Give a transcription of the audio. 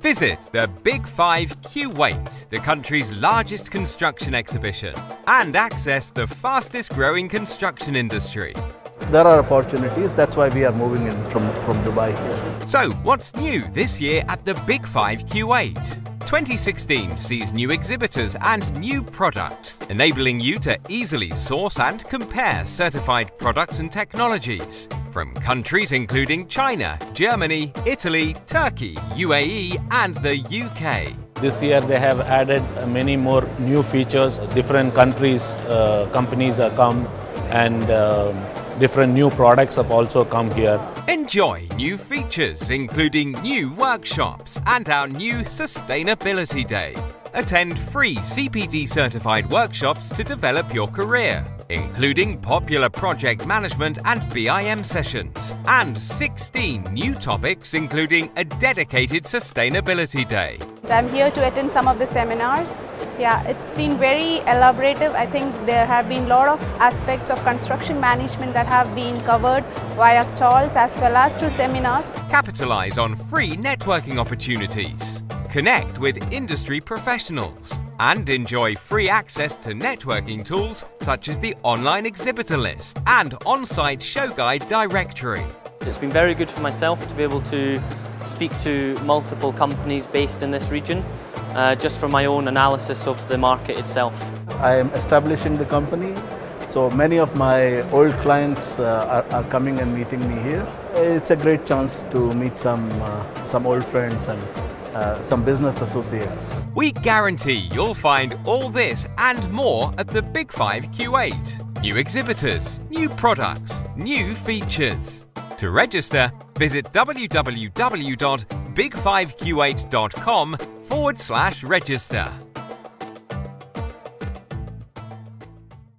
Visit the Big 5 Kuwait, the country's largest construction exhibition, and access the fastest growing construction industry. There are opportunities, that's why we are moving in from, from Dubai here. So, what's new this year at the Big 5 Kuwait? 2016 sees new exhibitors and new products, enabling you to easily source and compare certified products and technologies from countries including China, Germany, Italy, Turkey, UAE, and the UK. This year they have added many more new features. Different countries, uh, companies have come and uh, different new products have also come here. Enjoy new features, including new workshops and our new Sustainability Day. Attend free CPD certified workshops to develop your career including popular project management and BIM sessions, and 16 new topics including a dedicated sustainability day. I'm here to attend some of the seminars. Yeah, it's been very elaborative. I think there have been a lot of aspects of construction management that have been covered via stalls as well as through seminars. Capitalize on free networking opportunities. Connect with industry professionals and enjoy free access to networking tools such as the online exhibitor list and on-site show guide directory. It's been very good for myself to be able to speak to multiple companies based in this region, uh, just for my own analysis of the market itself. I am establishing the company, so many of my old clients uh, are, are, coming and meeting me here. It's a great chance to meet some, uh, some old friends and uh, some business associates. We guarantee you'll find all this and more at the Big 5 Kuwait. New exhibitors, new products, new features. To register, visit www.big5kuwait.com forward slash register.